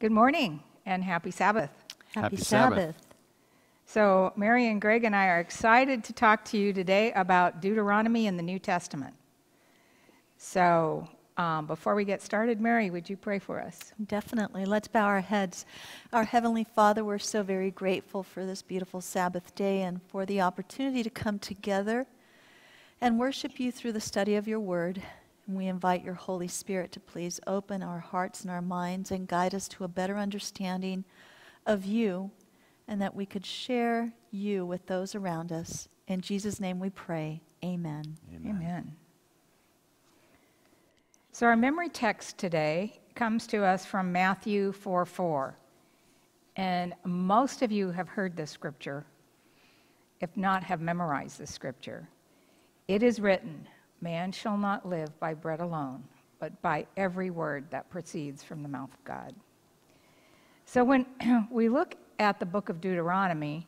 Good morning and happy Sabbath. Happy, Happy Sabbath. Sabbath. So, Mary and Greg and I are excited to talk to you today about Deuteronomy in the New Testament. So, um, before we get started, Mary, would you pray for us? Definitely. Let's bow our heads. Our Heavenly Father, we're so very grateful for this beautiful Sabbath day and for the opportunity to come together and worship you through the study of your word. And we invite your Holy Spirit to please open our hearts and our minds and guide us to a better understanding of you and that we could share you with those around us. In Jesus' name we pray. Amen. Amen. So, our memory text today comes to us from Matthew 4 4. And most of you have heard this scripture, if not, have memorized this scripture. It is written, Man shall not live by bread alone, but by every word that proceeds from the mouth of God. So, when we look at the book of Deuteronomy,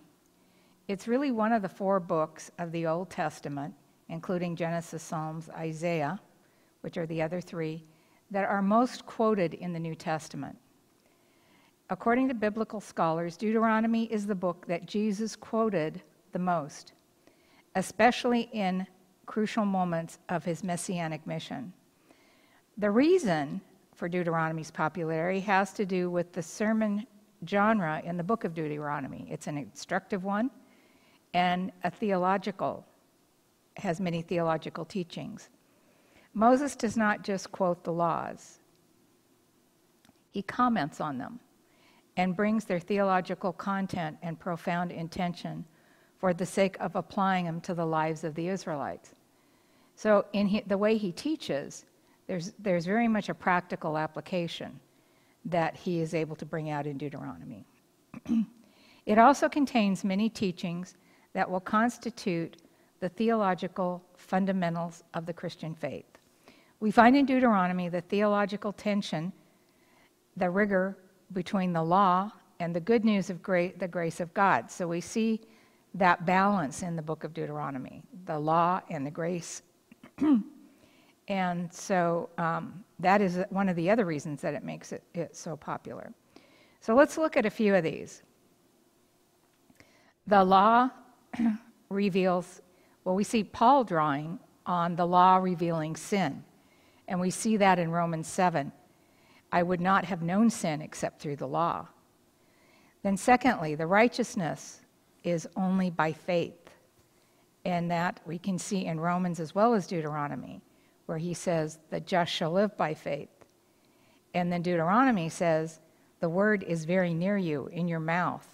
it's really one of the four books of the Old Testament, including Genesis, Psalms, Isaiah, which are the other three, that are most quoted in the New Testament. According to biblical scholars, Deuteronomy is the book that Jesus quoted the most, especially in crucial moments of his messianic mission. The reason for Deuteronomy's popularity has to do with the sermon genre in the book of Deuteronomy. It's an instructive one and a theological, has many theological teachings. Moses does not just quote the laws, he comments on them and brings their theological content and profound intention for the sake of applying them to the lives of the Israelites. So, in he, the way he teaches, there's, there's very much a practical application that he is able to bring out in Deuteronomy. it also contains many teachings that will constitute the theological fundamentals of the Christian faith. We find in Deuteronomy the theological tension, the rigor between the law and the good news of the grace of God. So we see that balance in the book of Deuteronomy the law and the grace. and so um, that is one of the other reasons that it makes it, it so popular. So let's look at a few of these. The law reveals, well, we see Paul drawing on the law revealing sin. And we see that in Romans 7. I would not have known sin except through the law. Then, secondly, the righteousness is only by faith. And that we can see in Romans as well as Deuteronomy, where he says, The just shall live by faith. And then Deuteronomy says, The word is very near you, in your mouth,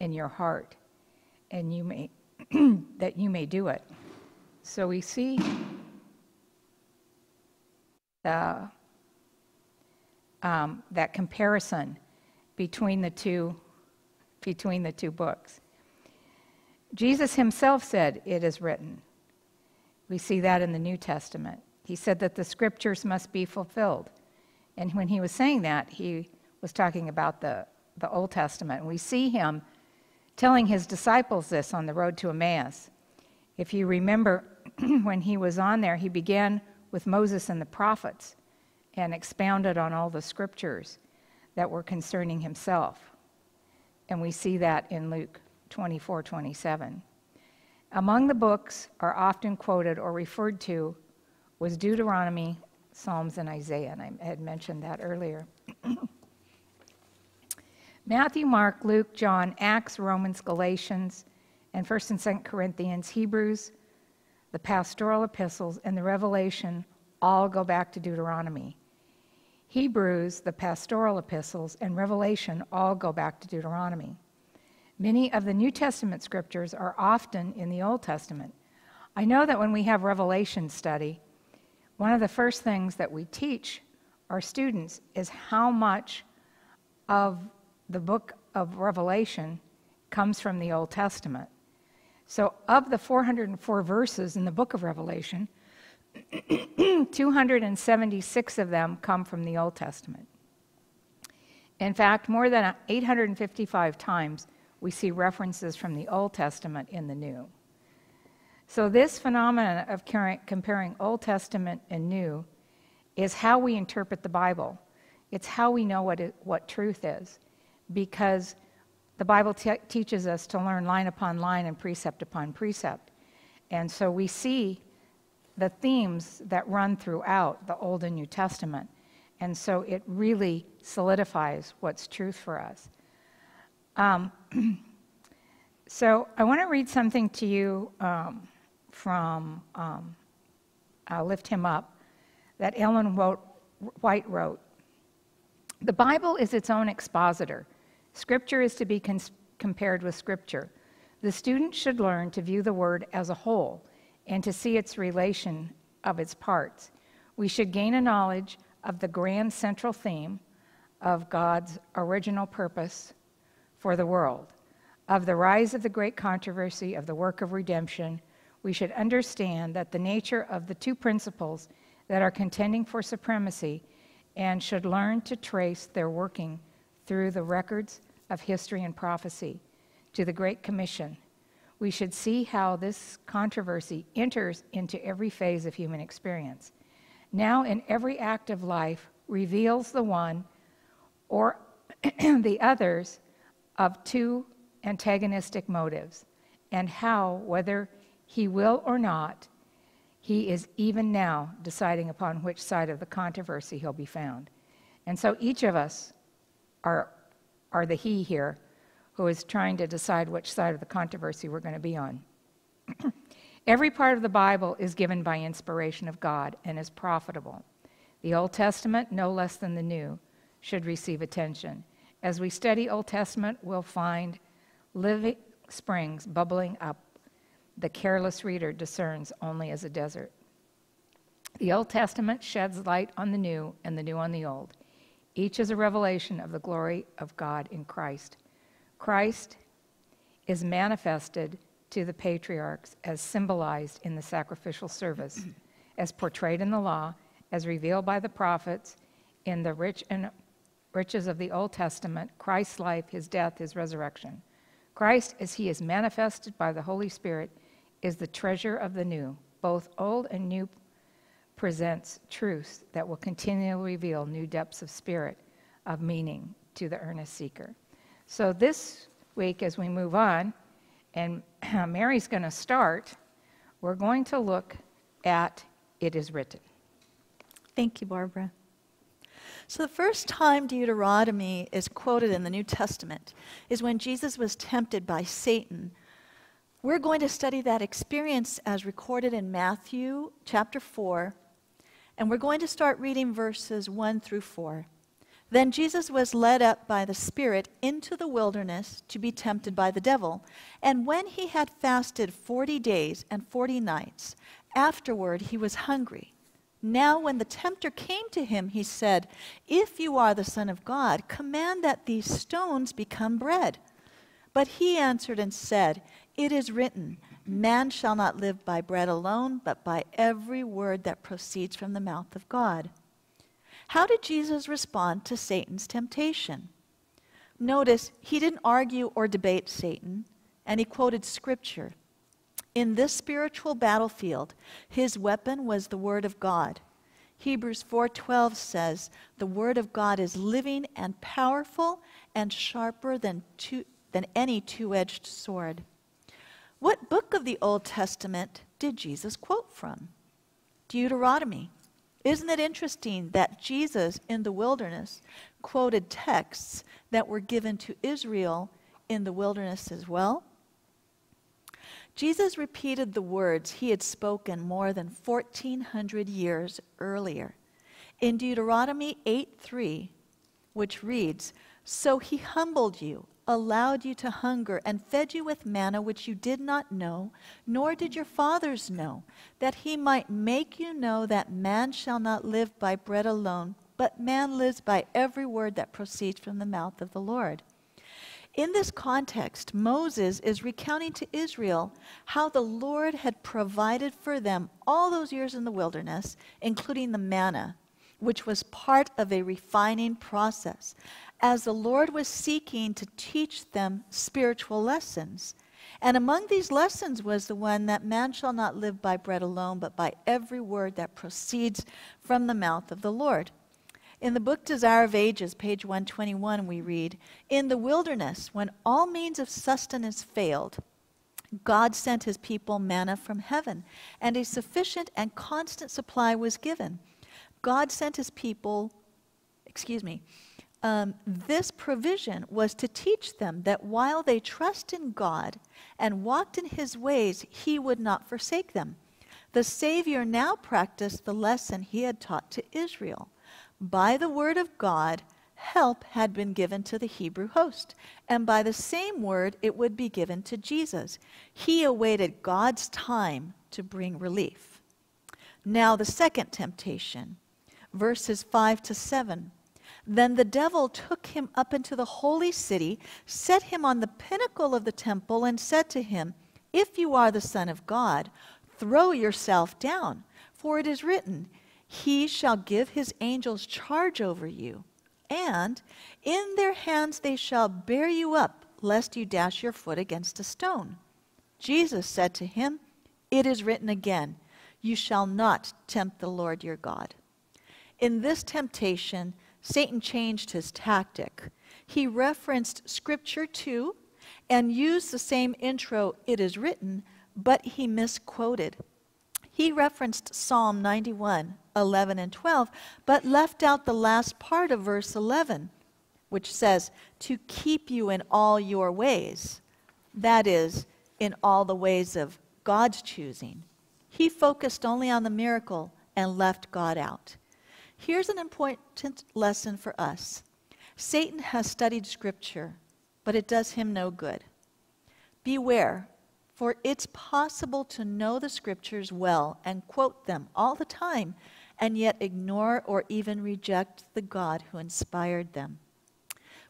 in your heart, and you may, that you may do it. So we see the, um, that comparison between the two between the two books. Jesus himself said, It is written. We see that in the New Testament. He said that the scriptures must be fulfilled. And when he was saying that, he was talking about the, the Old Testament. And we see him telling his disciples this on the road to Emmaus. If you remember, when he was on there, he began with Moses and the prophets and expounded on all the scriptures that were concerning himself. And we see that in Luke 24 27. Among the books are often quoted or referred to was Deuteronomy, Psalms, and Isaiah, and I had mentioned that earlier. Matthew, Mark, Luke, John, Acts, Romans, Galatians, and 1st and 2nd Corinthians, Hebrews, the pastoral epistles, and the Revelation all go back to Deuteronomy. Hebrews, the pastoral epistles, and Revelation all go back to Deuteronomy. Many of the New Testament scriptures are often in the Old Testament. I know that when we have Revelation study, one of the first things that we teach our students is how much of the book of Revelation comes from the Old Testament. So, of the 404 verses in the book of Revelation, 276 of them come from the Old Testament. In fact, more than 855 times we see references from the Old Testament in the New. So, this phenomenon of comparing Old Testament and New is how we interpret the Bible. It's how we know what, it, what truth is. Because the Bible te- teaches us to learn line upon line and precept upon precept. And so we see the themes that run throughout the Old and New Testament. And so it really solidifies what's truth for us. Um, so I want to read something to you um, from um, I'll Lift Him Up that Ellen White wrote. The Bible is its own expositor. Scripture is to be compared with Scripture. The student should learn to view the Word as a whole and to see its relation of its parts. We should gain a knowledge of the grand central theme of God's original purpose for the world. Of the rise of the great controversy of the work of redemption, we should understand that the nature of the two principles that are contending for supremacy and should learn to trace their working through the records of history and prophecy to the Great Commission. We should see how this controversy enters into every phase of human experience. Now, in every act of life, reveals the one or the others of two antagonistic motives, and how, whether he will or not, he is even now deciding upon which side of the controversy he'll be found. And so each of us are, are the he here who is trying to decide which side of the controversy we're going to be on. Every part of the Bible is given by inspiration of God and is profitable. The Old Testament, no less than the New, should receive attention. As we study Old Testament, we'll find living springs bubbling up. The careless reader discerns only as a desert. The Old Testament sheds light on the new and the new on the old. Each is a revelation of the glory of God in Christ. Christ is manifested to the patriarchs as symbolized in the sacrificial service, as portrayed in the law, as revealed by the prophets in the rich and riches of the Old Testament, Christ's life, his death, his resurrection. Christ, as he is manifested by the Holy Spirit, is the treasure of the new. Both old and new presents truths that will continually reveal new depths of spirit, of meaning to the earnest seeker. So this week, as we move on, and Mary's going to start, we're going to look at It Is Written. Thank you, Barbara. So, the first time Deuteronomy is quoted in the New Testament is when Jesus was tempted by Satan. We're going to study that experience as recorded in Matthew chapter 4, and we're going to start reading verses 1 through 4. Then Jesus was led up by the Spirit into the wilderness to be tempted by the devil. And when he had fasted forty days and forty nights, afterward he was hungry. Now, when the tempter came to him, he said, If you are the Son of God, command that these stones become bread. But he answered and said, It is written, Man shall not live by bread alone, but by every word that proceeds from the mouth of God. How did Jesus respond to Satan's temptation? Notice he didn't argue or debate Satan, and he quoted scripture. In this spiritual battlefield, his weapon was the word of God. Hebrews 4:12 says, "The word of God is living and powerful and sharper than two, than any two-edged sword." What book of the Old Testament did Jesus quote from? Deuteronomy. Isn't it interesting that Jesus in the wilderness quoted texts that were given to Israel in the wilderness as well? Jesus repeated the words he had spoken more than 1400 years earlier. In Deuteronomy 8:3, which reads, "So he humbled you, allowed you to hunger, and fed you with manna which you did not know, nor did your fathers know, that he might make you know that man shall not live by bread alone, but man lives by every word that proceeds from the mouth of the Lord." In this context, Moses is recounting to Israel how the Lord had provided for them all those years in the wilderness, including the manna, which was part of a refining process, as the Lord was seeking to teach them spiritual lessons. And among these lessons was the one that man shall not live by bread alone, but by every word that proceeds from the mouth of the Lord. In the book Desire of Ages, page 121, we read In the wilderness, when all means of sustenance failed, God sent his people manna from heaven, and a sufficient and constant supply was given. God sent his people, excuse me, um, this provision was to teach them that while they trust in God and walked in his ways, he would not forsake them. The Savior now practiced the lesson he had taught to Israel. By the word of God, help had been given to the Hebrew host, and by the same word it would be given to Jesus. He awaited God's time to bring relief. Now, the second temptation, verses 5 to 7. Then the devil took him up into the holy city, set him on the pinnacle of the temple, and said to him, If you are the Son of God, throw yourself down, for it is written, he shall give his angels charge over you, and in their hands they shall bear you up, lest you dash your foot against a stone. Jesus said to him, It is written again, You shall not tempt the Lord your God. In this temptation, Satan changed his tactic. He referenced Scripture too and used the same intro, It is written, but he misquoted. He referenced Psalm 91, 11, and 12, but left out the last part of verse 11, which says, To keep you in all your ways. That is, in all the ways of God's choosing. He focused only on the miracle and left God out. Here's an important lesson for us Satan has studied Scripture, but it does him no good. Beware for it's possible to know the scriptures well and quote them all the time, and yet ignore or even reject the God who inspired them.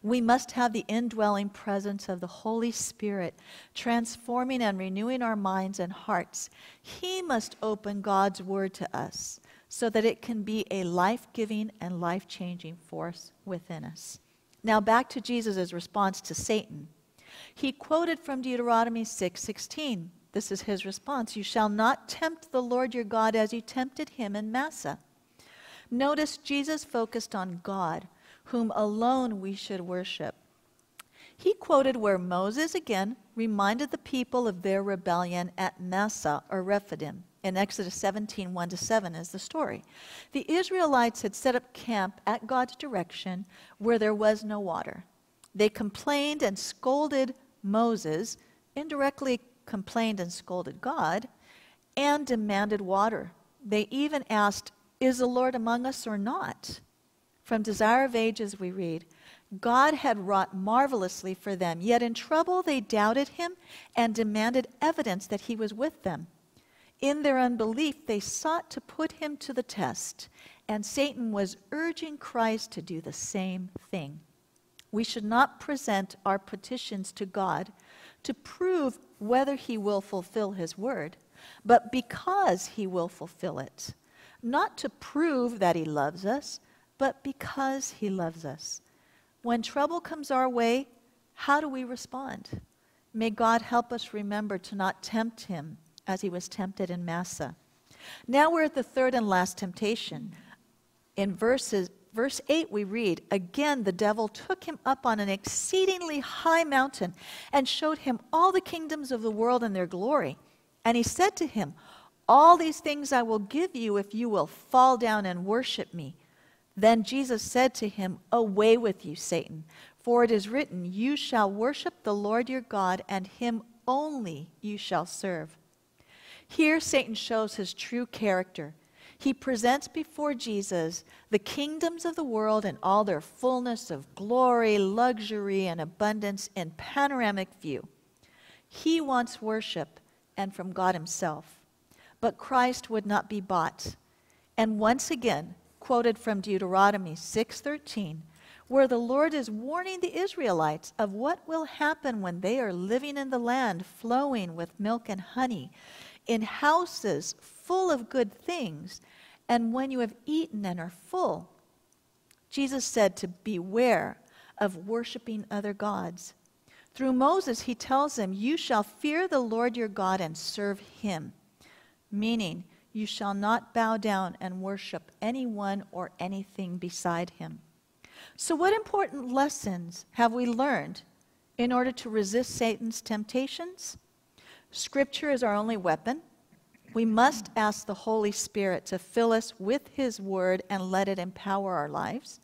We must have the indwelling presence of the Holy Spirit, transforming and renewing our minds and hearts. He must open God's Word to us so that it can be a life giving and life changing force within us. Now, back to Jesus' response to Satan. He quoted from Deuteronomy 6 16. This is his response You shall not tempt the Lord your God as you tempted him in Massah. Notice Jesus focused on God, whom alone we should worship. He quoted where Moses again reminded the people of their rebellion at Massah or Rephidim. In Exodus 17, 1 to 7 is the story. The Israelites had set up camp at God's direction where there was no water. They complained and scolded Moses, indirectly complained and scolded God, and demanded water. They even asked, Is the Lord among us or not? From Desire of Ages, we read, God had wrought marvelously for them, yet in trouble they doubted him and demanded evidence that he was with them. In their unbelief, they sought to put him to the test, and Satan was urging Christ to do the same thing. We should not present our petitions to God to prove whether He will fulfill His word, but because He will fulfill it. Not to prove that He loves us, but because He loves us. When trouble comes our way, how do we respond? May God help us remember to not tempt Him as He was tempted in Massah. Now we're at the third and last temptation. In verses verse 8, we read, Again, the devil took him up on an exceedingly high mountain and showed him all the kingdoms of the world and their glory. And he said to him, All these things I will give you if you will fall down and worship me. Then Jesus said to him, Away with you, Satan, for it is written, You shall worship the Lord your God, and him only you shall serve. Here, Satan shows his true character he presents before Jesus the kingdoms of the world in all their fullness of glory, luxury, and abundance in panoramic view. He wants worship and from God Himself. But Christ would not be bought. And once again, quoted from Deuteronomy 6:13, where the Lord is warning the Israelites of what will happen when they are living in the land flowing with milk and honey, in houses full of good things, and when you have eaten and are full. Jesus said to beware of worshiping other gods. Through Moses, he tells them, You shall fear the Lord your God and serve him, meaning you shall not bow down and worship anyone or anything beside him. So, what important lessons have we learned in order to resist Satan's temptations? Scripture is our only weapon. We must ask the Holy Spirit to fill us with His Word and let it empower our lives.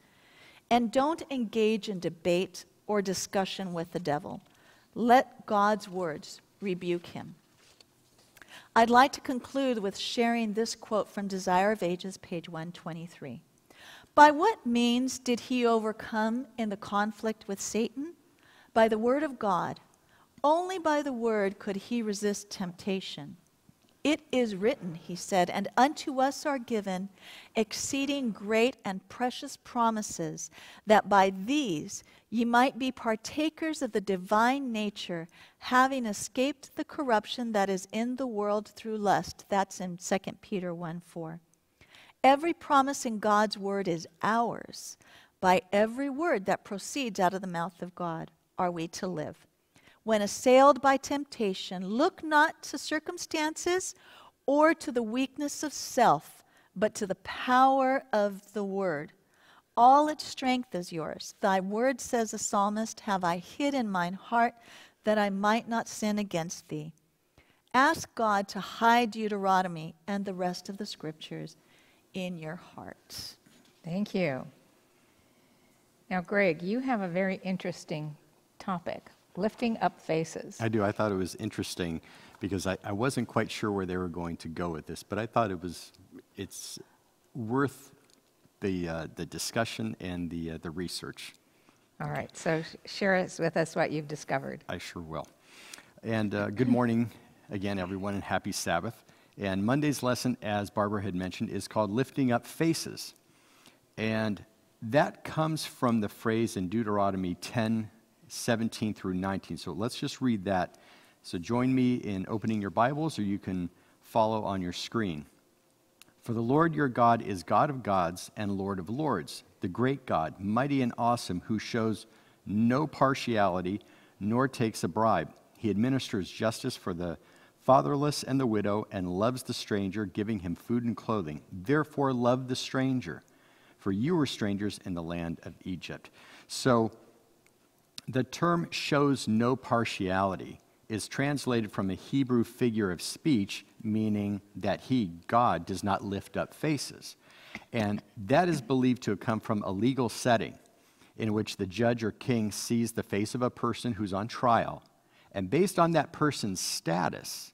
And don't engage in debate or discussion with the devil. Let God's words rebuke him. I'd like to conclude with sharing this quote from Desire of Ages, page 123. By what means did he overcome in the conflict with Satan? By the word of God. Only by the word could he resist temptation. It is written, he said, and unto us are given exceeding great and precious promises, that by these ye might be partakers of the divine nature, having escaped the corruption that is in the world through lust. That's in 2 Peter 1 4. Every promise in God's word is ours. By every word that proceeds out of the mouth of God are we to live when assailed by temptation, look not to circumstances or to the weakness of self, but to the power of the word. All its strength is yours. Thy word, says the psalmist, have I hid in mine heart that I might not sin against thee. Ask God to hide Deuteronomy and the rest of the scriptures in your heart. Thank you. Now, Greg, you have a very interesting topic lifting up faces. I do. I thought it was interesting because I, I wasn't quite sure where they were going to go with this, but I thought it was it's worth the uh, the discussion and the uh, the research. All right. So share with us what you've discovered. I sure will. And uh, good morning again, everyone, and happy Sabbath. And Monday's lesson, as Barbara had mentioned, is called Lifting Up Faces. And that comes from the phrase in Deuteronomy 10 17 through 19. So let's just read that. So join me in opening your Bibles, or you can follow on your screen. For the Lord your God is God of gods and Lord of lords, the great God, mighty and awesome, who shows no partiality nor takes a bribe. He administers justice for the fatherless and the widow and loves the stranger, giving him food and clothing. Therefore, love the stranger, for you were strangers in the land of Egypt. So, the term shows no partiality is translated from a Hebrew figure of speech, meaning that he, God, does not lift up faces. And that is believed to have come from a legal setting in which the judge or king sees the face of a person who's on trial. And based on that person's status,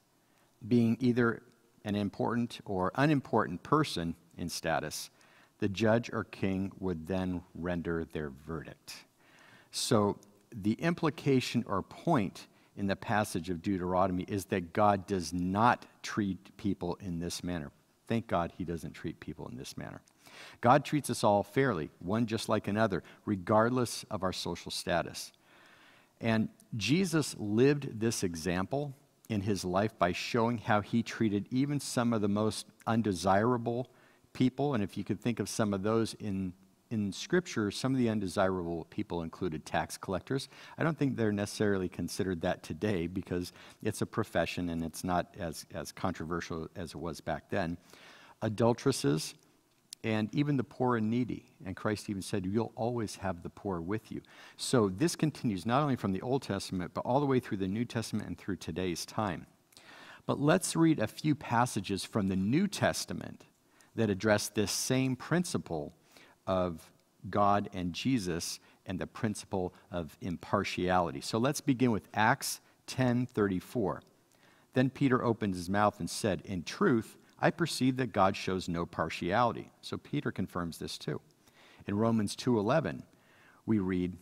being either an important or unimportant person in status, the judge or king would then render their verdict. So the implication or point in the passage of Deuteronomy is that God does not treat people in this manner. Thank God he doesn't treat people in this manner. God treats us all fairly, one just like another, regardless of our social status. And Jesus lived this example in his life by showing how he treated even some of the most undesirable people. And if you could think of some of those in in Scripture, some of the undesirable people included tax collectors. I don't think they're necessarily considered that today because it's a profession and it's not as, as controversial as it was back then. Adulteresses, and even the poor and needy. And Christ even said, You'll always have the poor with you. So this continues not only from the Old Testament, but all the way through the New Testament and through today's time. But let's read a few passages from the New Testament that address this same principle of God and Jesus and the principle of impartiality. So let's begin with Acts 10:34. Then Peter opened his mouth and said, "In truth, I perceive that God shows no partiality." So Peter confirms this too. In Romans 2:11, we read,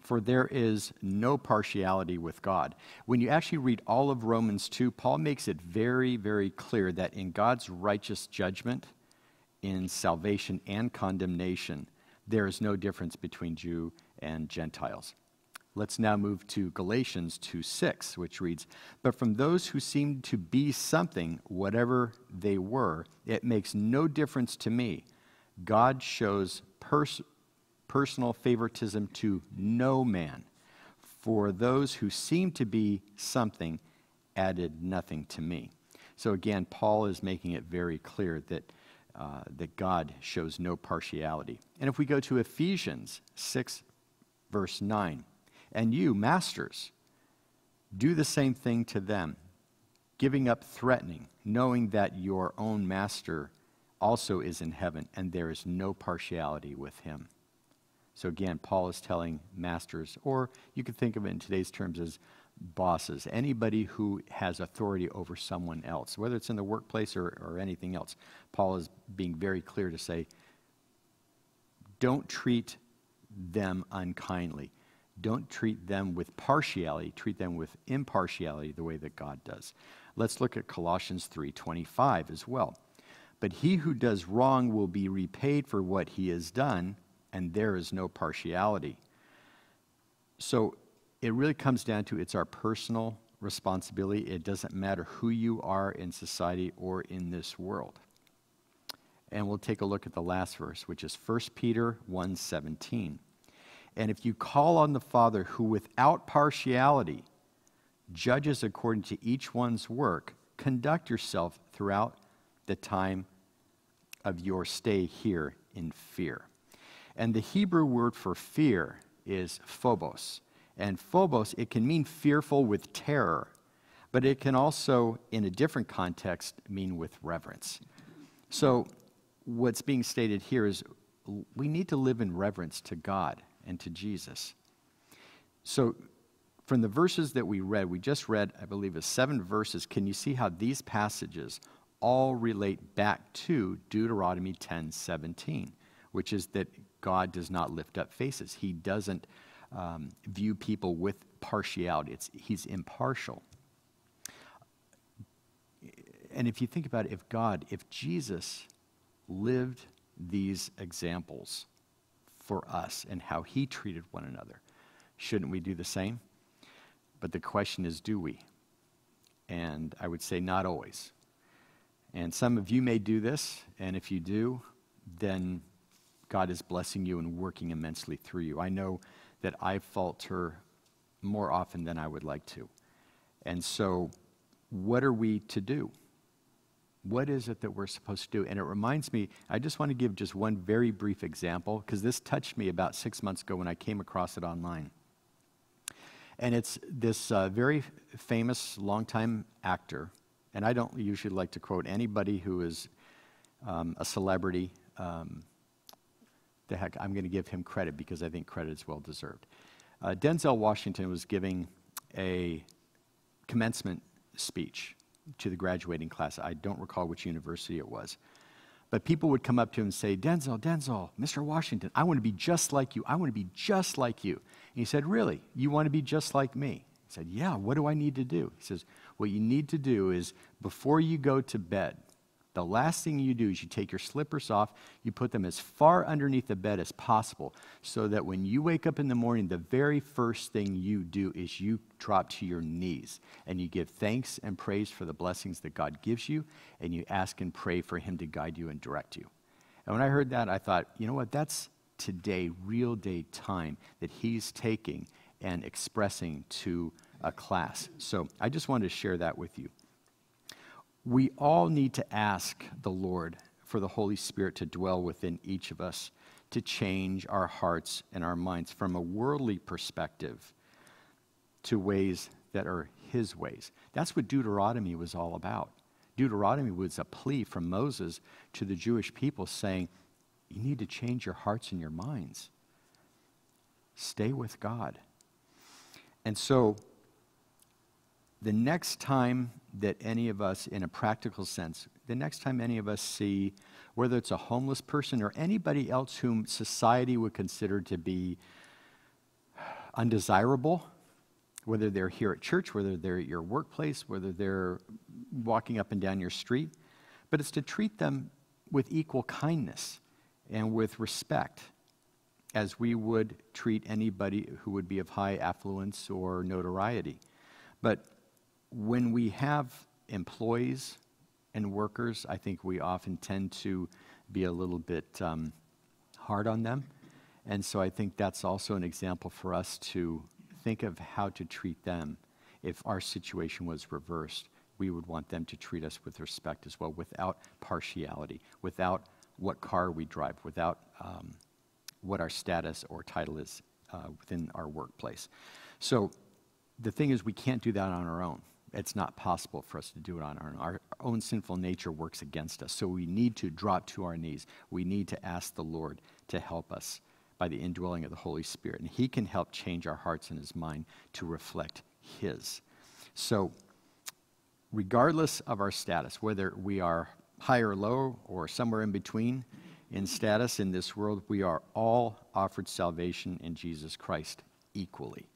"For there is no partiality with God." When you actually read all of Romans 2, Paul makes it very, very clear that in God's righteous judgment, in salvation and condemnation, there is no difference between Jew and Gentiles. Let's now move to Galatians 2 6, which reads, But from those who seemed to be something, whatever they were, it makes no difference to me. God shows pers- personal favoritism to no man. For those who seemed to be something added nothing to me. So again, Paul is making it very clear that, uh, that God shows no partiality. And if we go to Ephesians 6, verse 9, and you, masters, do the same thing to them, giving up threatening, knowing that your own master also is in heaven, and there is no partiality with him. So again, Paul is telling masters, or you could think of it in today's terms as bosses, anybody who has authority over someone else, whether it's in the workplace or, or anything else. Paul is being very clear to say, don't treat them unkindly. Don't treat them with partiality, treat them with impartiality the way that God does. Let's look at Colossians 3:25 as well. But he who does wrong will be repaid for what he has done, and there is no partiality. So it really comes down to it's our personal responsibility. It doesn't matter who you are in society or in this world. And we'll take a look at the last verse, which is 1 Peter 1:17. And if you call on the Father who without partiality judges according to each one's work, conduct yourself throughout the time of your stay here in fear. And the Hebrew word for fear is phobos. And phobos, it can mean fearful with terror, but it can also, in a different context, mean with reverence. So, what's being stated here is we need to live in reverence to God and to Jesus. So, from the verses that we read, we just read, I believe, is seven verses. Can you see how these passages all relate back to Deuteronomy 10 17, which is that God does not lift up faces. He doesn't um, view people with partiality, it's, He's impartial. And if you think about it, if God, if Jesus lived these examples for us and how He treated one another, shouldn't we do the same? But the question is, do we? And I would say not always. And some of you may do this, and if you do, then God is blessing you and working immensely through you. I know that I falter more often than I would like to. And so, what are we to do? What is it that we're supposed to do? And it reminds me, I just want to give just one very brief example because this touched me about six months ago when I came across it online. And it's this uh, very famous longtime actor and I don't usually like to quote anybody who is um, a celebrity. Um, the heck, I'm going to give him credit because I think credit is well deserved. Uh, Denzel Washington was giving a commencement speech to the graduating class. I don't recall which university it was. But people would come up to him and say, Denzel, Denzel, Mr. Washington, I want to be just like you. I want to be just like you. And he said, Really? You want to be just like me? He said, Yeah, what do I need to do? He says, What you need to do is before you go to bed, the last thing you do is you take your slippers off, you put them as far underneath the bed as possible, so that when you wake up in the morning, the very first thing you do is you drop to your knees and you give thanks and praise for the blessings that God gives you, and you ask and pray for Him to guide you and direct you. And when I heard that, I thought, you know what? That's today, real day time that He's taking and expressing to a class. So I just wanted to share that with you. We all need to ask the Lord for the Holy Spirit to dwell within each of us, to change our hearts and our minds from a worldly perspective to ways that are His ways. That's what Deuteronomy was all about. Deuteronomy was a plea from Moses to the Jewish people saying, You need to change your hearts and your minds. Stay with God. And so, the next time that any of us, in a practical sense, the next time any of us see, whether it's a homeless person or anybody else whom society would consider to be undesirable, whether they're here at church, whether they're at your workplace, whether they're walking up and down your street, but it's to treat them with equal kindness and with respect as we would treat anybody who would be of high affluence or notoriety. But when we have employees and workers, I think we often tend to be a little bit um, hard on them. And so I think that's also an example for us to think of how to treat them if our situation was reversed we would want them to treat us with respect as well, without partiality, without what car we drive, without um, what our status or title is uh, within our workplace. So the thing is, we can't do that on our own. It's not possible for us to do it on our own. Our own sinful nature works against us. So we need to drop to our knees. We need to ask the Lord to help us by the indwelling of the Holy Spirit. And He can help change our hearts and His mind to reflect His. So, regardless of our status, whether we are high or low or somewhere in between in status in this world, we are all offered salvation in Jesus Christ equally.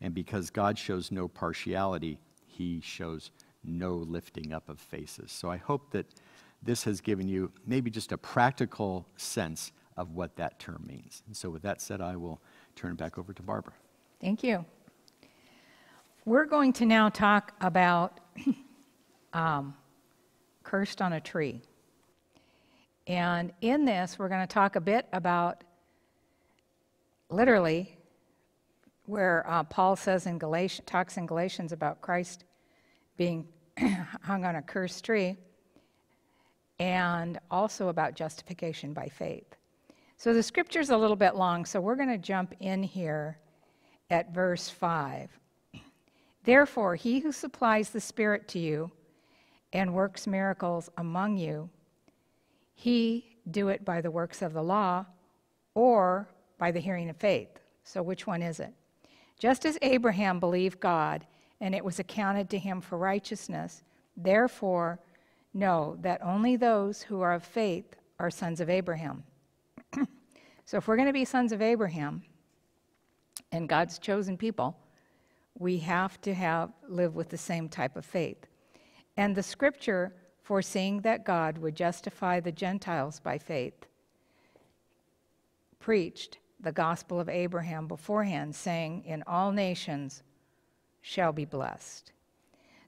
And because God shows no partiality, he shows no lifting up of faces. So I hope that this has given you maybe just a practical sense of what that term means. And so, with that said, I will turn it back over to Barbara. Thank you. We're going to now talk about um, cursed on a tree. And in this, we're going to talk a bit about literally where uh, Paul says in Galatians, talks in Galatians about Christ being hung on a cursed tree, and also about justification by faith. So the scripture's a little bit long, so we're going to jump in here at verse 5. Therefore, he who supplies the Spirit to you and works miracles among you, he do it by the works of the law or by the hearing of faith. So, which one is it? Just as Abraham believed God and it was accounted to him for righteousness, therefore, know that only those who are of faith are sons of Abraham. so, if we're going to be sons of Abraham and God's chosen people, we have to have live with the same type of faith. And the scripture foreseeing that God would justify the Gentiles by faith preached the gospel of Abraham beforehand, saying, In all nations shall be blessed.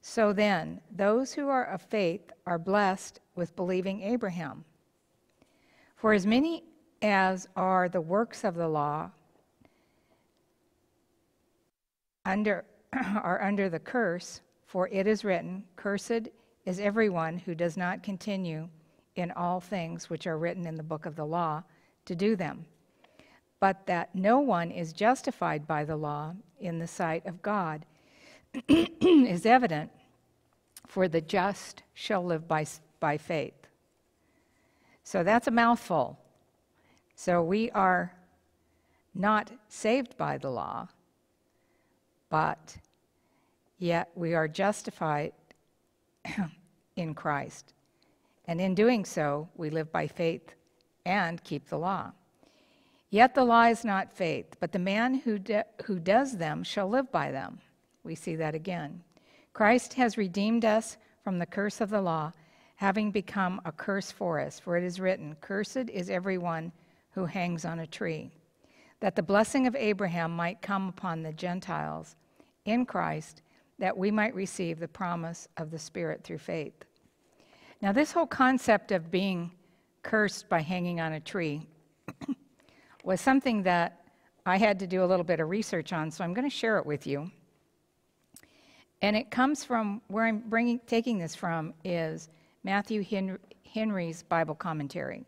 So then, those who are of faith are blessed with believing Abraham. For as many as are the works of the law under, are under the curse, for it is written, Cursed is everyone who does not continue in all things which are written in the book of the law to do them but that no one is justified by the law in the sight of God is evident, for the just shall live by, by faith. So that's a mouthful. So we are not saved by the law, but yet we are justified in Christ. And in doing so, we live by faith and keep the law. Yet the law is not faith, but the man who, de- who does them shall live by them. We see that again. Christ has redeemed us from the curse of the law, having become a curse for us. For it is written, Cursed is everyone who hangs on a tree, that the blessing of Abraham might come upon the Gentiles in Christ, that we might receive the promise of the Spirit through faith. Now, this whole concept of being cursed by hanging on a tree was something that I had to do a little bit of research on, so I'm going to share it with you. And it comes from where I'm bringing, taking this from is Matthew Henry's Bible commentary.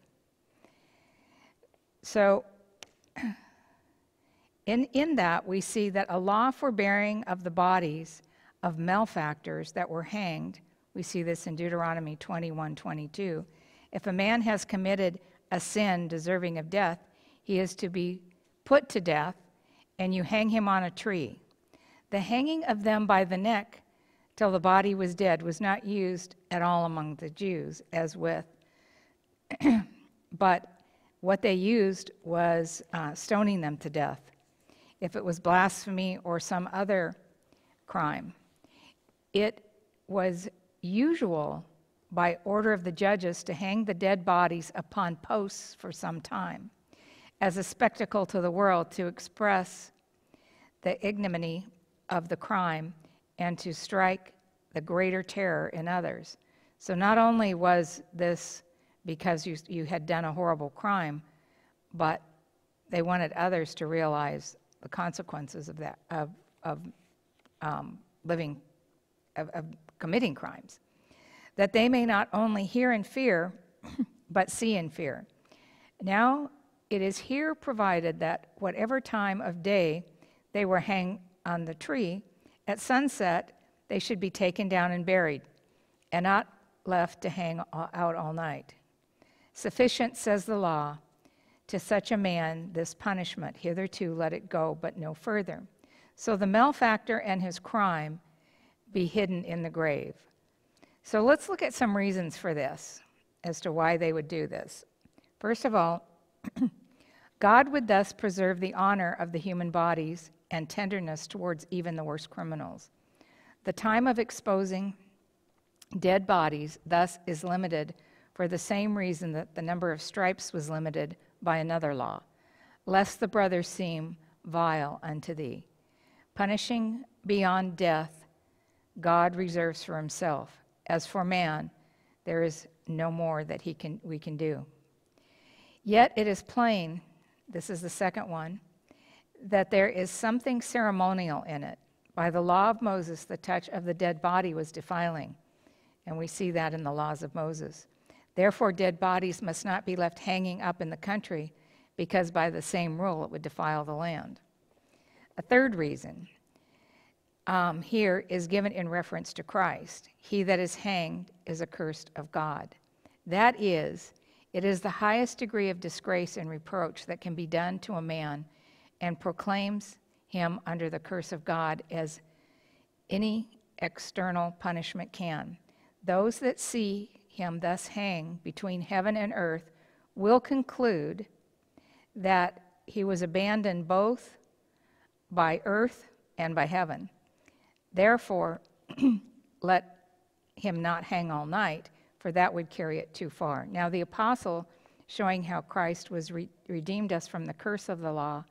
So, in, in that, we see that a law forbearing of the bodies of malefactors that were hanged, we see this in Deuteronomy 21 22. If a man has committed a sin deserving of death, he is to be put to death, and you hang him on a tree. The hanging of them by the neck till the body was dead was not used at all among the Jews, as with, but what they used was uh, stoning them to death. If it was blasphemy or some other crime, it was usual by order of the judges to hang the dead bodies upon posts for some time as a spectacle to the world to express the ignominy of the crime and to strike the greater terror in others. So not only was this because you, you had done a horrible crime, but they wanted others to realize the consequences of that, of, of um, living of, of committing crimes, that they may not only hear in fear, but see in fear. Now it is here provided that whatever time of day they were hanged on the tree, at sunset they should be taken down and buried, and not left to hang out all night. Sufficient, says the law, to such a man this punishment. Hitherto let it go, but no further. So the malefactor and his crime be hidden in the grave. So let's look at some reasons for this as to why they would do this. First of all, God would thus preserve the honor of the human bodies and tenderness towards even the worst criminals. The time of exposing dead bodies thus is limited for the same reason that the number of stripes was limited by another law, lest the brother seem vile unto thee. Punishing beyond death, God reserves for himself. As for man, there is no more that he can, we can do. Yet it is plain, this is the second one, that there is something ceremonial in it. By the law of Moses, the touch of the dead body was defiling. And we see that in the laws of Moses. Therefore, dead bodies must not be left hanging up in the country, because by the same rule it would defile the land. A third reason um, here is given in reference to Christ. He that is hanged is accursed of God. That is, it is the highest degree of disgrace and reproach that can be done to a man and proclaims him under the curse of God as any external punishment can. Those that see him thus hang between heaven and earth will conclude that he was abandoned both by earth and by heaven. Therefore, let him not hang all night, for that would carry it too far. Now, the apostle, showing how Christ was re- redeemed us from the curse of the law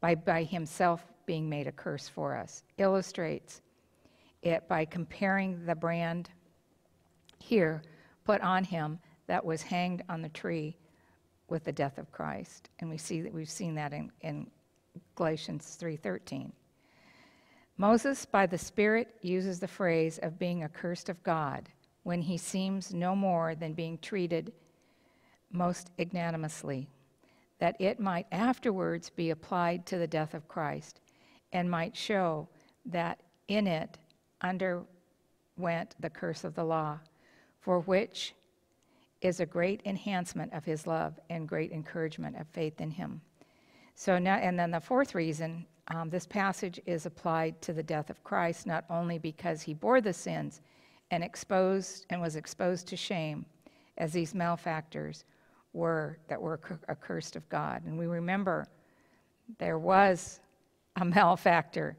by, by himself being made a curse for us, illustrates it by comparing the brand here put on him that was hanged on the tree with the death of Christ. And we see that we've seen that in, in Galatians 3:13. Moses, by the Spirit, uses the phrase of being accursed of God when he seems no more than being treated most ignominiously, that it might afterwards be applied to the death of Christ and might show that in it underwent the curse of the law, for which is a great enhancement of his love and great encouragement of faith in him. So now, and then the fourth reason, um, this passage is applied to the death of Christ not only because he bore the sins and exposed and was exposed to shame, as these malefactors were that were accursed of God. And we remember there was a malefactor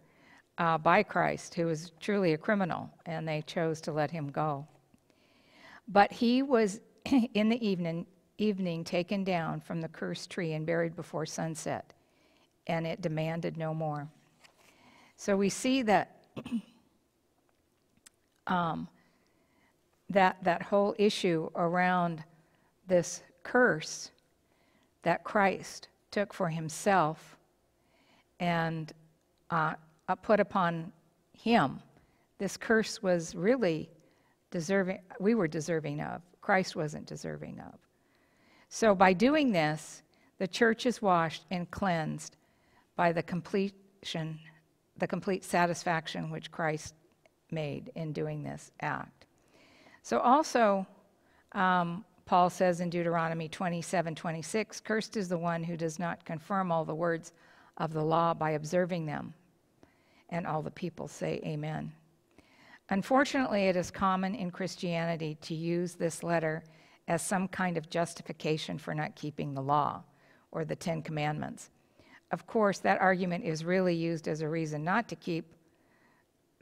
uh, by Christ who was truly a criminal, and they chose to let him go. But he was in the evening, evening taken down from the cursed tree and buried before sunset, and it demanded no more. So we see that um, that that whole issue around this curse that Christ took for himself and uh, put upon him. This curse was really deserving, we were deserving of. Christ wasn't deserving of. So by doing this, the church is washed and cleansed by the completion, the complete satisfaction which Christ made in doing this act. So also, um, Paul says in Deuteronomy 27 26, cursed is the one who does not confirm all the words of the law by observing them. And all the people say, Amen. Unfortunately, it is common in Christianity to use this letter as some kind of justification for not keeping the law or the Ten Commandments. Of course, that argument is really used as a reason not to keep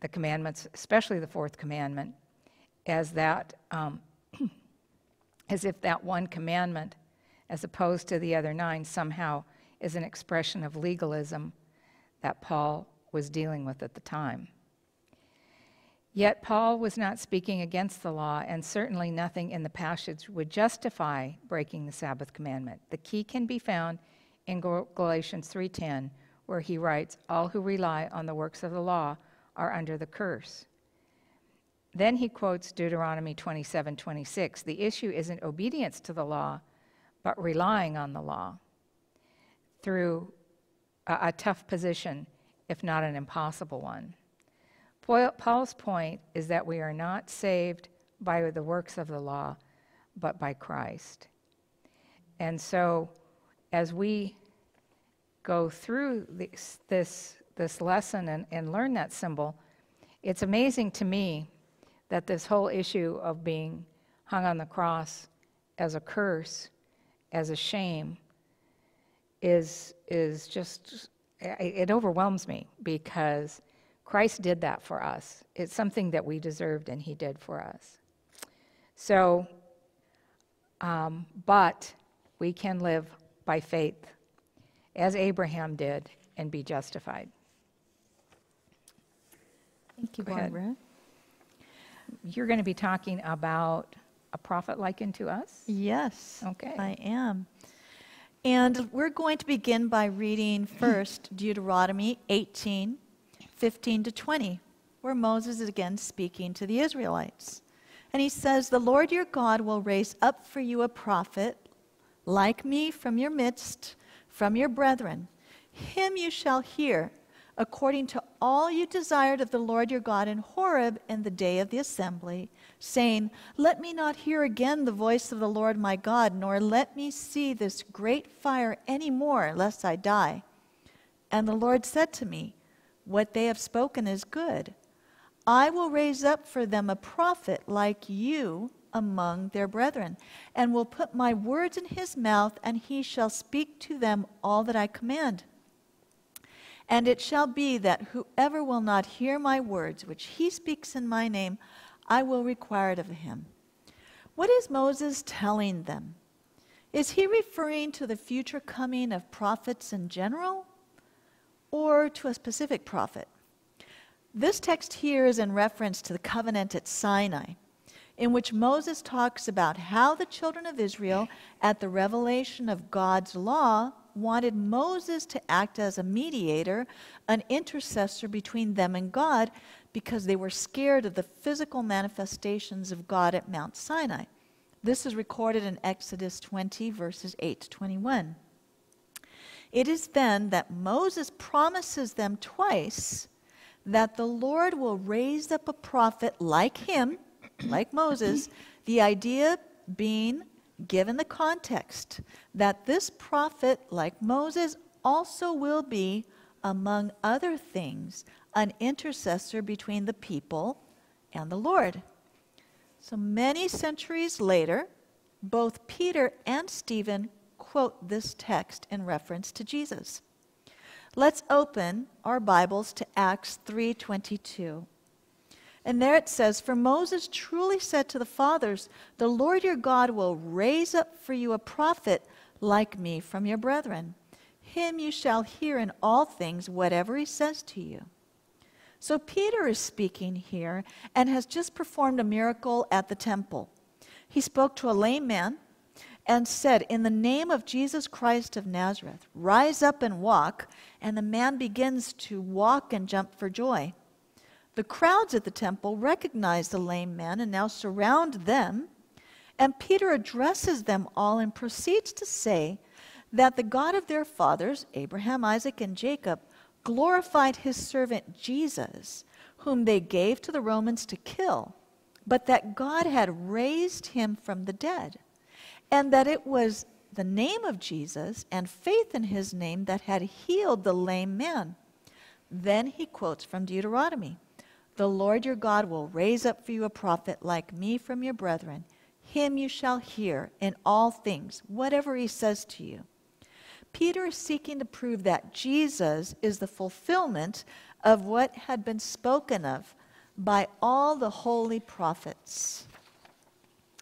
the commandments, especially the fourth commandment, as that, um, as if that one commandment, as opposed to the other nine, somehow is an expression of legalism that Paul was dealing with at the time. Yet Paul was not speaking against the law, and certainly nothing in the passage would justify breaking the Sabbath commandment. The key can be found in Galatians 3:10, where he writes, "All who rely on the works of the law are under the curse." Then he quotes Deuteronomy 27 26. The issue isn't obedience to the law, but relying on the law through a, a tough position, if not an impossible one. Paul's point is that we are not saved by the works of the law, but by Christ. And so, as we go through this, this, this lesson and, and learn that symbol, it's amazing to me that this whole issue of being hung on the cross as a curse, as a shame, is, is just, it overwhelms me because Christ did that for us. It's something that we deserved and He did for us. So, um, but we can live by faith as Abraham did and be justified. Thank you, Barbara. You're going to be talking about a prophet likened to us? Yes. Okay. I am. And we're going to begin by reading first Deuteronomy 18, 15 to 20, where Moses is again speaking to the Israelites. And he says, The Lord your God will raise up for you a prophet like me from your midst, from your brethren. Him you shall hear according to all you desired of the Lord your God in Horeb in the day of the assembly, saying, Let me not hear again the voice of the Lord my God, nor let me see this great fire any more, lest I die. And the Lord said to me, What they have spoken is good. I will raise up for them a prophet like you among their brethren, and will put my words in his mouth, and he shall speak to them all that I command. And it shall be that whoever will not hear my words, which he speaks in my name, I will require it of him. What is Moses telling them? Is he referring to the future coming of prophets in general or to a specific prophet? This text here is in reference to the covenant at Sinai, in which Moses talks about how the children of Israel, at the revelation of God's law, wanted Moses to act as a mediator, an intercessor between them and God, because they were scared of the physical manifestations of God at Mount Sinai. This is recorded in Exodus 20, verses 8 to 21. It is then that Moses promises them twice that the Lord will raise up a prophet like him, like Moses, the idea being given the context that this prophet, like Moses, also will be, among other things, an intercessor between the people and the Lord. So many centuries later, both Peter and Stephen quote this text in reference to Jesus. Let's open our Bibles to Acts 3:22. And there it says, For Moses truly said to the fathers, The Lord your God will raise up for you a prophet like me from your brethren. Him you shall hear in all things, whatever he says to you. So Peter is speaking here and has just performed a miracle at the temple. He spoke to a lame man and said, In the name of Jesus Christ of Nazareth, rise up and walk. And the man begins to walk and jump for joy. The crowds at the temple recognize the lame man and now surround them. And Peter addresses them all and proceeds to say that the God of their fathers, Abraham, Isaac, and Jacob, glorified his servant Jesus, whom they gave to the Romans to kill, but that God had raised him from the dead, and that it was the name of Jesus and faith in his name that had healed the lame man. Then he quotes from Deuteronomy. The Lord your God will raise up for you a prophet like me from your brethren. Him you shall hear in all things, whatever he says to you. Peter is seeking to prove that Jesus is the fulfillment of what had been spoken of by all the holy prophets.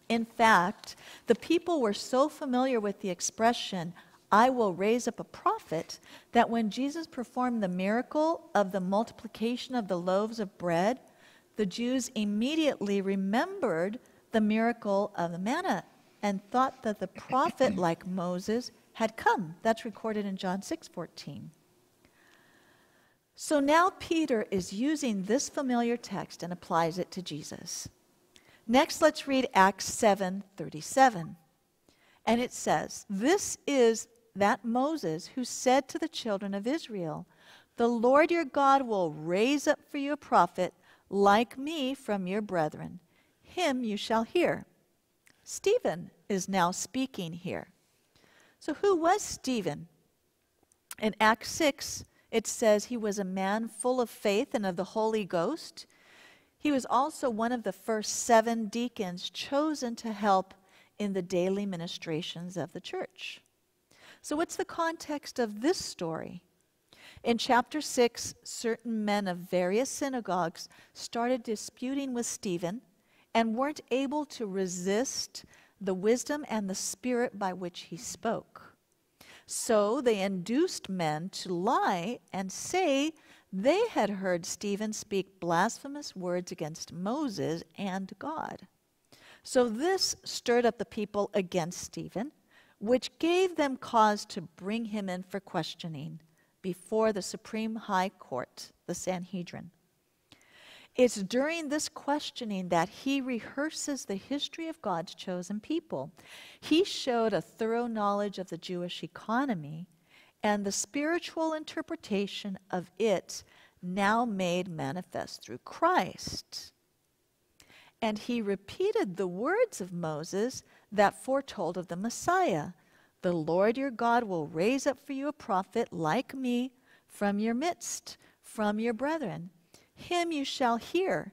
In fact, the people were so familiar with the expression, I will raise up a prophet, that when Jesus performed the miracle of the multiplication of the loaves of bread, the Jews immediately remembered the miracle of the manna and thought that the prophet like Moses had come. That's recorded in John 6:14. So now Peter is using this familiar text and applies it to Jesus. Next, let's read Acts 7:37. And it says, "This is that Moses who said to the children of Israel, the Lord your God will raise up for you a prophet like me from your brethren. Him you shall hear." Stephen is now speaking here. So who was Stephen? In Acts 6, it says he was a man full of faith and of the Holy Ghost. He was also one of the first seven deacons chosen to help in the daily ministrations of the church. So, what's the context of this story? In chapter 6, certain men of various synagogues started disputing with Stephen and weren't able to resist the wisdom and the spirit by which he spoke. So they induced men to lie and say they had heard Stephen speak blasphemous words against Moses and God. So this stirred up the people against Stephen, which gave them cause to bring him in for questioning before the Supreme High Court, the Sanhedrin. It's during this questioning that he rehearses the history of God's chosen people. He showed a thorough knowledge of the Jewish economy and the spiritual interpretation of it now made manifest through Christ. And he repeated the words of Moses that foretold of the Messiah. The Lord your God will raise up for you a prophet like me from your midst, from your brethren him you shall hear.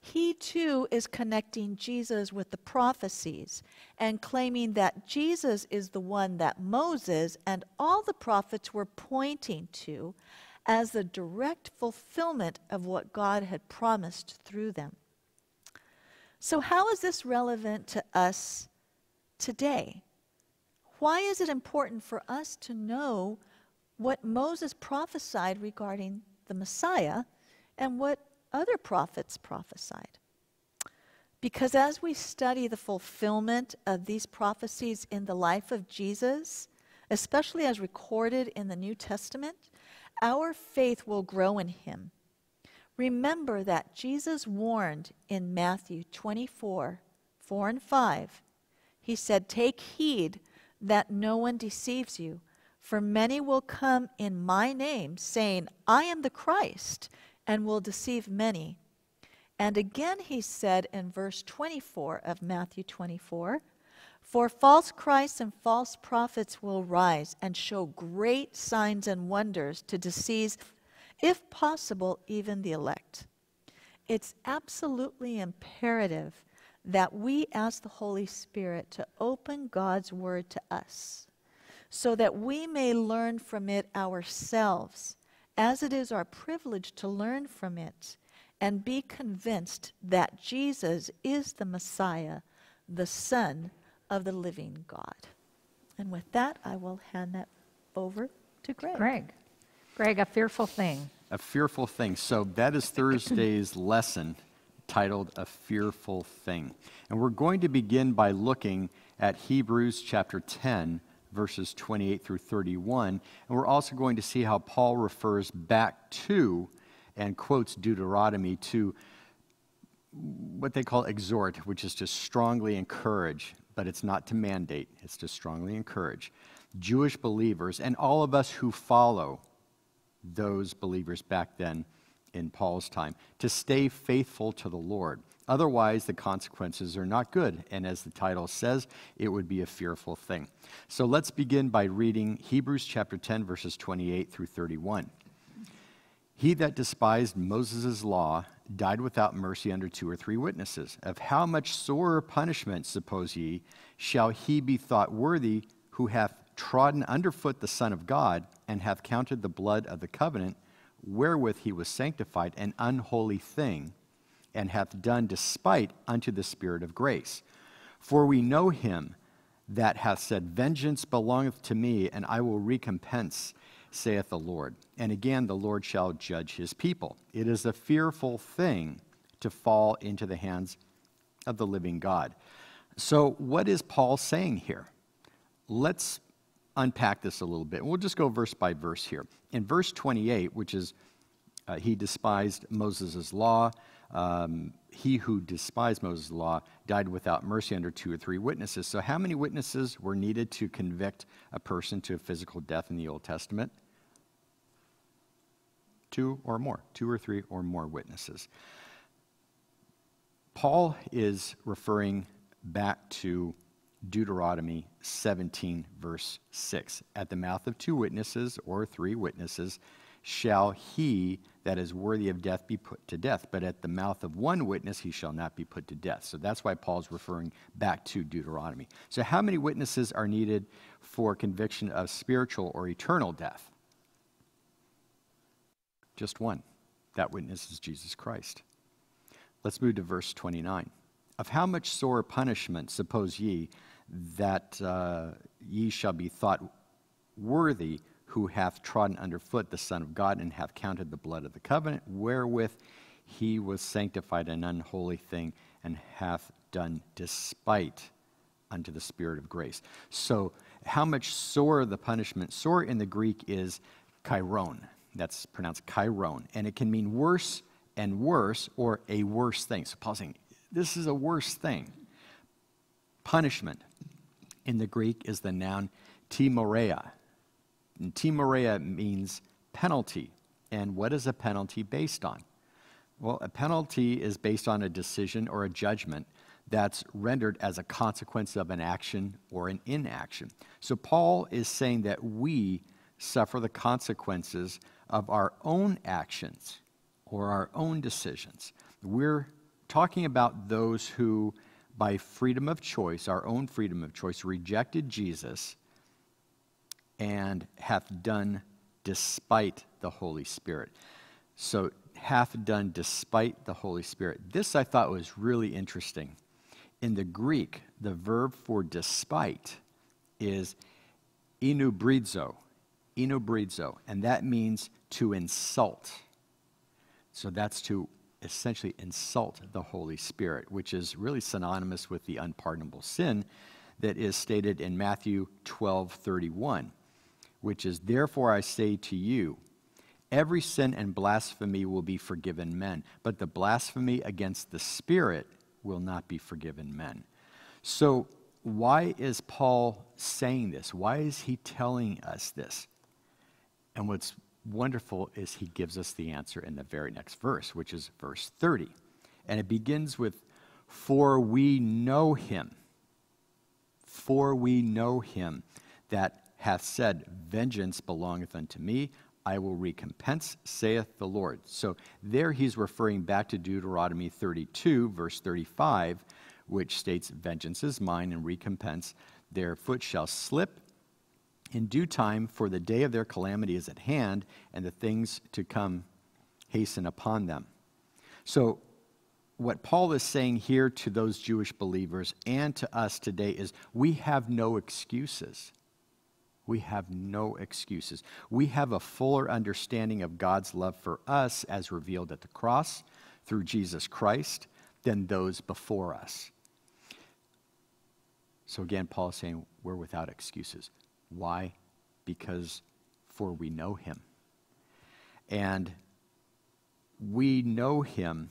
He too is connecting Jesus with the prophecies and claiming that Jesus is the one that Moses and all the prophets were pointing to as the direct fulfillment of what God had promised through them. So, how is this relevant to us today? Why is it important for us to know what Moses prophesied regarding the Messiah, and what other prophets prophesied. Because as we study the fulfillment of these prophecies in the life of Jesus, especially as recorded in the New Testament, our faith will grow in him. Remember that Jesus warned in Matthew 24 4 and 5. He said, Take heed that no one deceives you. For many will come in my name, saying, I am the Christ, and will deceive many. And again he said in verse 24 of Matthew 24, For false Christs and false prophets will rise and show great signs and wonders to deceive, if possible, even the elect. It's absolutely imperative that we ask the Holy Spirit to open God's Word to us so that we may learn from it ourselves, as it is our privilege to learn from it and be convinced that Jesus is the Messiah, the Son of the living God. And with that, I will hand that over to Greg. Greg. Greg, a fearful thing. A fearful thing. So that is Thursday's lesson titled A Fearful Thing. And we're going to begin by looking at Hebrews chapter 10, verses 28 through 31. And we're also going to see how Paul refers back to and quotes Deuteronomy to what they call exhort, which is to strongly encourage, but it's not to mandate, it's to strongly encourage Jewish believers and all of us who follow those believers back then in Paul's time to stay faithful to the Lord. Otherwise, the consequences are not good. And as the title says, it would be a fearful thing. So let's begin by reading Hebrews chapter 10, verses 28 through 31. He that despised Moses' law died without mercy under two or three witnesses. Of how much sorer punishment, suppose ye, shall he be thought worthy who hath trodden underfoot the Son of God, and hath counted the blood of the covenant wherewith he was sanctified an unholy thing? and hath done despite unto the Spirit of grace. For we know him that hath said, Vengeance belongeth to me, and I will recompense, saith the Lord. And again, the Lord shall judge his people. It is a fearful thing to fall into the hands of the living God. So, what is Paul saying here? Let's unpack this a little bit. and We'll just go verse by verse here. In verse 28, which is uh, he despised Moses' law, um, he who despised Moses' law died without mercy under two or three witnesses. So, how many witnesses were needed to convict a person to a physical death in the Old Testament? Two or more, two or three or more witnesses. Paul is referring back to Deuteronomy 17, verse 6. At the mouth of two witnesses or three witnesses shall he that is worthy of death be put to death. But at the mouth of one witness he shall not be put to death. So that's why Paul's referring back to Deuteronomy. So, how many witnesses are needed for conviction of spiritual or eternal death? Just one. That witness is Jesus Christ. Let's move to verse 29. Of how much sore punishment suppose ye that uh, ye shall be thought worthy who hath trodden under foot the Son of God and hath counted the blood of the covenant wherewith he was sanctified an unholy thing and hath done despite unto the Spirit of grace. So, how much sore the punishment? Sore in the Greek is chiron. That's pronounced chiron. And it can mean worse and worse or a worse thing. So Paul's saying, this is a worse thing. Punishment in the Greek is the noun timorea. And timorea means penalty. And what is a penalty based on? Well, a penalty is based on a decision or a judgment that's rendered as a consequence of an action or an inaction. So Paul is saying that we suffer the consequences of our own actions or our own decisions. We're talking about those who, by freedom of choice, our own freedom of choice, rejected Jesus and hath done despite the Holy Spirit. So, hath done despite the Holy Spirit. This I thought was really interesting. In the Greek, the verb for despite is inubrizo, inubrizo, and that means to insult. So that's to essentially insult the Holy Spirit, which is really synonymous with the unpardonable sin that is stated in Matthew 12 31, which is, Therefore I say to you, every sin and blasphemy will be forgiven men, but the blasphemy against the Spirit will not be forgiven men. So, why is Paul saying this? Why is he telling us this? And what's wonderful is he gives us the answer in the very next verse, which is verse 30. And it begins with, For we know him. For we know him that hath said, Vengeance belongeth unto me. I will recompense, saith the Lord. So there he's referring back to Deuteronomy 32, verse 35, which states, Vengeance is mine and recompense. Their foot shall slip in due time, for the day of their calamity is at hand, and the things to come hasten upon them. So, what Paul is saying here to those Jewish believers and to us today is we have no excuses. We have no excuses. We have a fuller understanding of God's love for us as revealed at the cross through Jesus Christ than those before us. So again, Paul is saying we're without excuses. Why? Because for we know him. And we know him.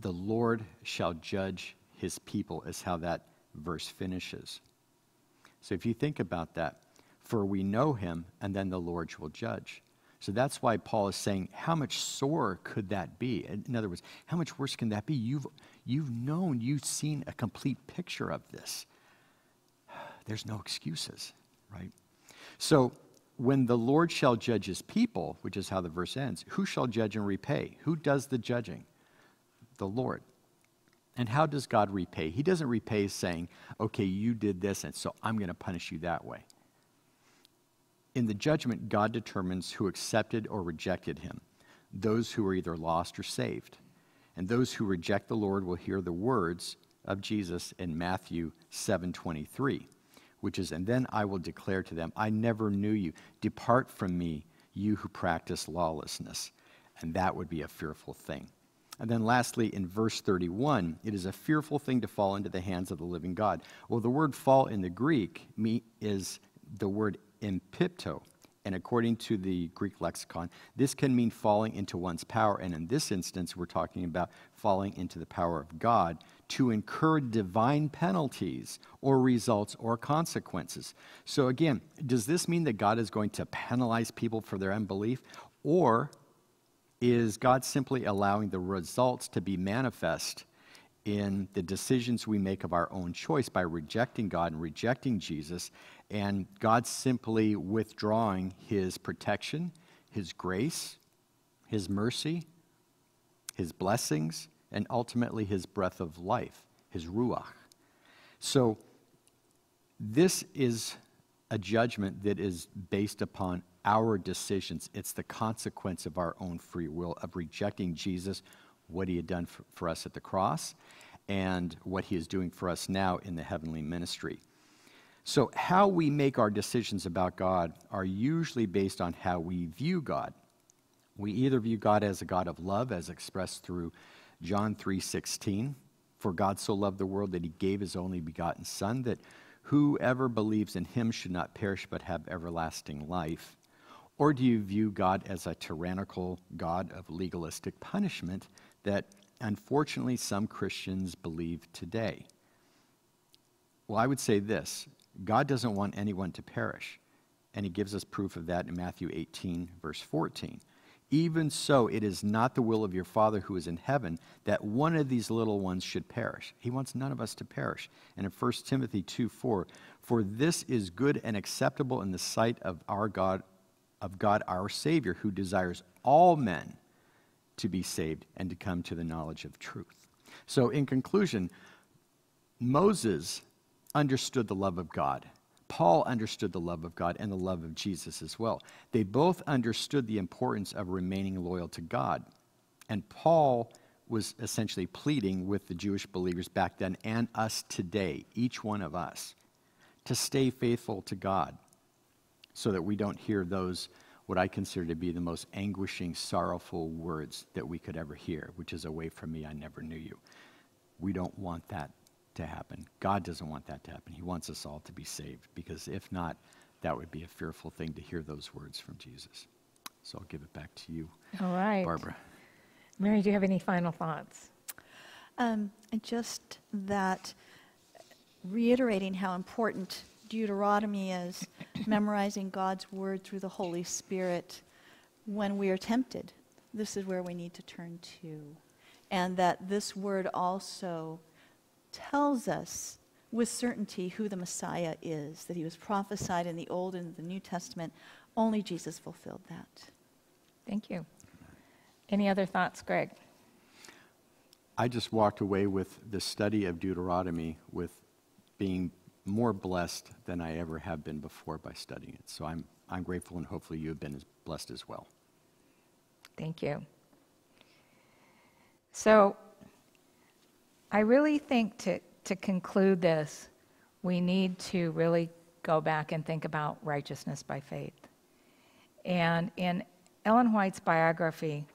The Lord shall judge his people, is how that verse finishes. So if you think about that, for we know him, and then the Lord will judge. So that's why Paul is saying, how much sore could that be? In other words, how much worse can that be? You've, you've known, you've seen a complete picture of this there's no excuses, right? So when the Lord shall judge his people, which is how the verse ends, who shall judge and repay? Who does the judging? The Lord. And how does God repay? He doesn't repay saying, okay, you did this, and so I'm going to punish you that way. In the judgment, God determines who accepted or rejected him, those who are either lost or saved. And those who reject the Lord will hear the words of Jesus in Matthew 7:23 which is, and then I will declare to them, I never knew you. Depart from me, you who practice lawlessness. And that would be a fearful thing. And then lastly, in verse 31, it is a fearful thing to fall into the hands of the living God. Well, the word fall in the Greek is the word empipto. And according to the Greek lexicon, this can mean falling into one's power. And in this instance, we're talking about falling into the power of God to incur divine penalties or results or consequences. So, again, does this mean that God is going to penalize people for their unbelief? Or is God simply allowing the results to be manifest in the decisions we make of our own choice by rejecting God and rejecting Jesus, and God simply withdrawing his protection, his grace, his mercy, his blessings, and ultimately his breath of life, his ruach. So, this is a judgment that is based upon our decisions. It's the consequence of our own free will, of rejecting Jesus what he had done for, for us at the cross and what he is doing for us now in the heavenly ministry. So, how we make our decisions about God are usually based on how we view God. We either view God as a God of love, as expressed through John 3:16, for God so loved the world that he gave his only begotten son that whoever believes in him should not perish but have everlasting life. Or do you view God as a tyrannical God of legalistic punishment that unfortunately some Christians believe today? Well, I would say this God doesn't want anyone to perish. And he gives us proof of that in Matthew 18, verse 14. Even so, it is not the will of your Father who is in heaven that one of these little ones should perish. He wants none of us to perish. And in 1 Timothy 2 4, for this is good and acceptable in the sight of our God, of God our Savior, who desires all men to be saved and to come to the knowledge of truth. So, in conclusion, Moses understood the love of God. Paul understood the love of God and the love of Jesus as well. They both understood the importance of remaining loyal to God. And Paul was essentially pleading with the Jewish believers back then and us today, each one of us, to stay faithful to God so that we don't hear those, what I consider to be the most anguishing, sorrowful words that we could ever hear, which is, Away from me, I never knew you. We don't want that to happen. God doesn't want that to happen. He wants us all to be saved because if not, that would be a fearful thing to hear those words from Jesus. So I'll give it back to you, all right. Barbara. Mary, do you have any final thoughts? Um, just that reiterating how important Deuteronomy is, memorizing God's word through the Holy Spirit when we are tempted. This is where we need to turn to. And that this word also tells us with certainty who the Messiah is, that he was prophesied in the Old and the New Testament. Only Jesus fulfilled that. Thank you. Any other thoughts, Greg? I just walked away with the study of Deuteronomy with being more blessed than I ever have been before by studying it. So I'm, I'm grateful, and hopefully you have been as blessed as well. Thank you. So I really think to, to conclude this, we need to really go back and think about righteousness by faith. And in Ellen White's biography,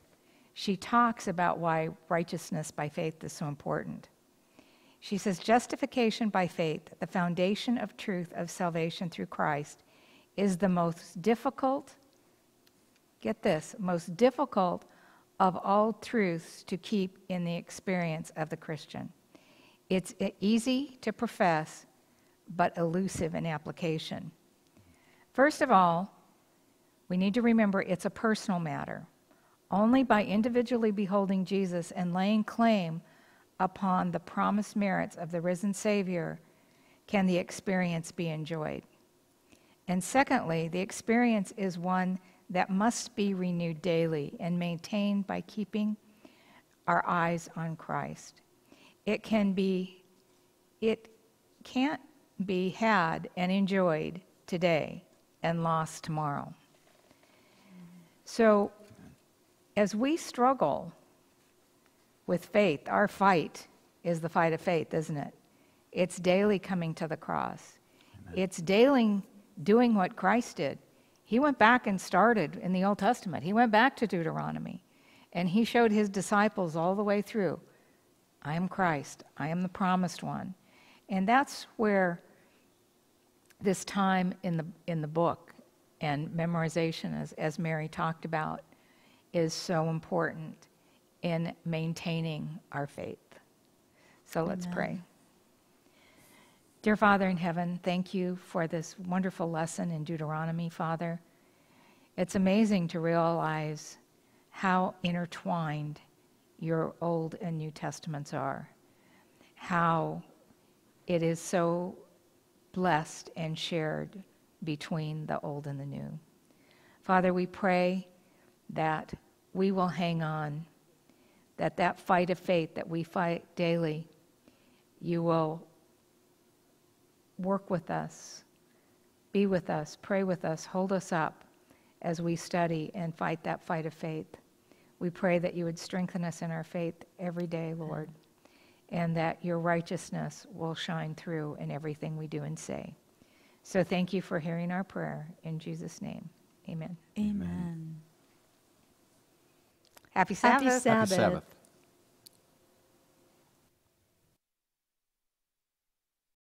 she talks about why righteousness by faith is so important. She says, Justification by faith, the foundation of truth of salvation through Christ, is the most difficult, get this, most difficult of all truths to keep in the experience of the Christian. It's easy to profess, but elusive in application. First of all, we need to remember it's a personal matter. Only by individually beholding Jesus and laying claim upon the promised merits of the risen Savior can the experience be enjoyed. And secondly, the experience is one that must be renewed daily and maintained by keeping our eyes on Christ. It can be, it can't be had and enjoyed today and lost tomorrow. So, as we struggle with faith, our fight is the fight of faith, isn't it? It's daily coming to the cross. Amen. It's daily doing what Christ did. He went back and started in the Old Testament. He went back to Deuteronomy. And he showed his disciples all the way through I am Christ, I am the promised one. And that's where this time in the, in the book and memorization, as, as Mary talked about, is so important in maintaining our faith. So let's pray. Dear Father in heaven, thank you for this wonderful lesson in Deuteronomy, Father. It's amazing to realize how intertwined your Old and New Testaments are, how it is so blessed and shared between the Old and the New. Father, we pray that we will hang on, that that fight of faith that we fight daily, you will work with us, be with us, pray with us, hold us up as we study and fight that fight of faith. We pray that you would strengthen us in our faith every day, Lord, and that your righteousness will shine through in everything we do and say. So thank you for hearing our prayer. In Jesus' name, amen. Amen. Happy Sabbath. Happy Happy Sabbath. Sabbath.